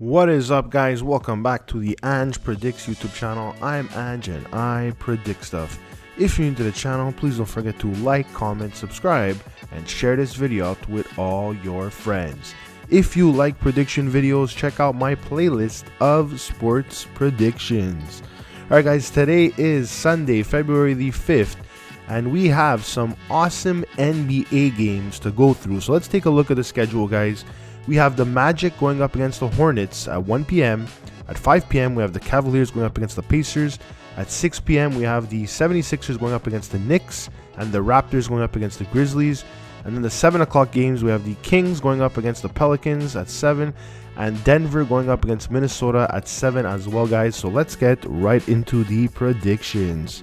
What is up, guys? Welcome back to the Ange Predicts YouTube channel. I'm Ange and I predict stuff. If you're new to the channel, please don't forget to like, comment, subscribe, and share this video out with all your friends. If you like prediction videos, check out my playlist of sports predictions. Alright, guys, today is Sunday, February the 5th, and we have some awesome NBA games to go through. So let's take a look at the schedule, guys. We have the Magic going up against the Hornets at 1 p.m. At 5 p.m., we have the Cavaliers going up against the Pacers. At 6 p.m., we have the 76ers going up against the Knicks and the Raptors going up against the Grizzlies. And then the 7 o'clock games, we have the Kings going up against the Pelicans at 7 and Denver going up against Minnesota at 7 as well, guys. So let's get right into the predictions.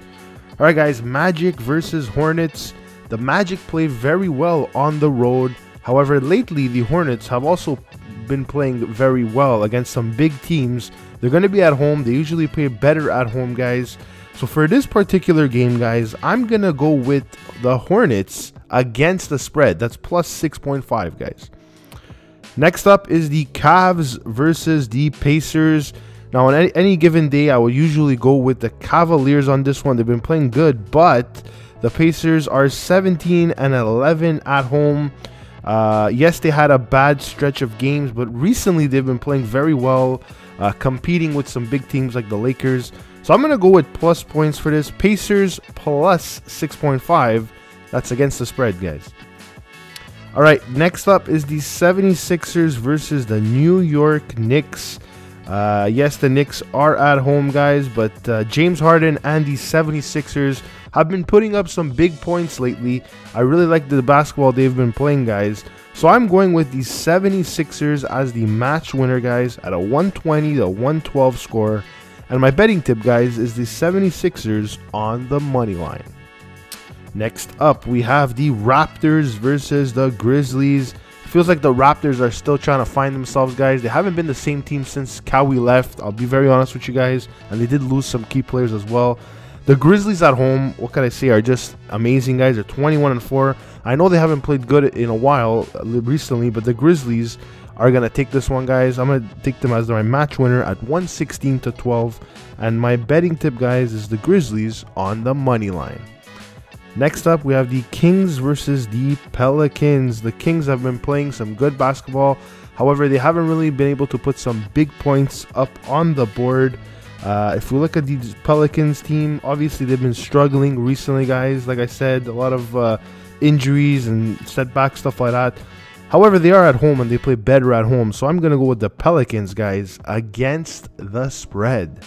All right, guys, Magic versus Hornets. The Magic play very well on the road. However, lately the Hornets have also been playing very well against some big teams. They're going to be at home. They usually play better at home, guys. So for this particular game, guys, I'm going to go with the Hornets against the spread. That's plus 6.5, guys. Next up is the Cavs versus the Pacers. Now, on any, any, given day, I would usually go with the Cavaliers on this one. They've been playing good, but the Pacers are 17 and 11 at home. Uh, yes, they had a bad stretch of games, but recently they've been playing very well, uh, competing with some big teams like the Lakers. So I'm going to go with plus points for this. Pacers plus 6.5. That's against the spread, guys. All right, next up is the 76ers versus the New York Knicks. Uh, yes, the Knicks are at home, guys, but uh, James Harden and the 76ers have been putting up some big points lately. I really like the basketball they've been playing, guys. So I'm going with the 76ers as the match winner, guys, at a 120 to 112 score. And my betting tip, guys, is the 76ers on the money line. Next up, we have the Raptors versus the Grizzlies. Feels like the Raptors are still trying to find themselves, guys. They haven't been the same team since Kawhi left. I'll be very honest with you guys. And they did lose some key players as well. The Grizzlies at home, what can I say, are just amazing, guys. They're 21 and 4. I know they haven't played good in a while uh, recently, but the Grizzlies are gonna take this one, guys. I'm gonna take them as my match winner at 116 to 12. And my betting tip, guys, is the Grizzlies on the money line. Next up, we have the Kings versus the Pelicans. The Kings have been playing some good basketball. However, they haven't really been able to put some big points up on the board. Uh, if we look at the Pelicans team, obviously they've been struggling recently, guys. Like I said, a lot of uh, injuries and setbacks, stuff like that. However, they are at home and they play better at home. So I'm going to go with the Pelicans, guys, against the spread.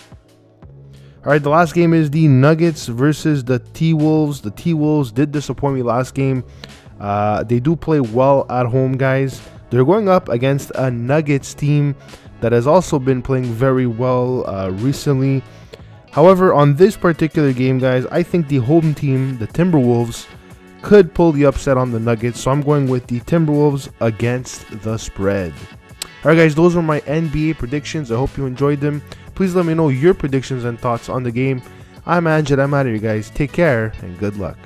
All right, the last game is the Nuggets versus the T Wolves. The T Wolves did disappoint me last game. Uh, they do play well at home, guys. They're going up against a Nuggets team that has also been playing very well uh, recently. However, on this particular game, guys, I think the home team, the Timberwolves, could pull the upset on the Nuggets. So I'm going with the Timberwolves against the spread. Alright, guys, those were my NBA predictions. I hope you enjoyed them. Please let me know your predictions and thoughts on the game. I'm Ange, I'm out of here, guys. Take care and good luck.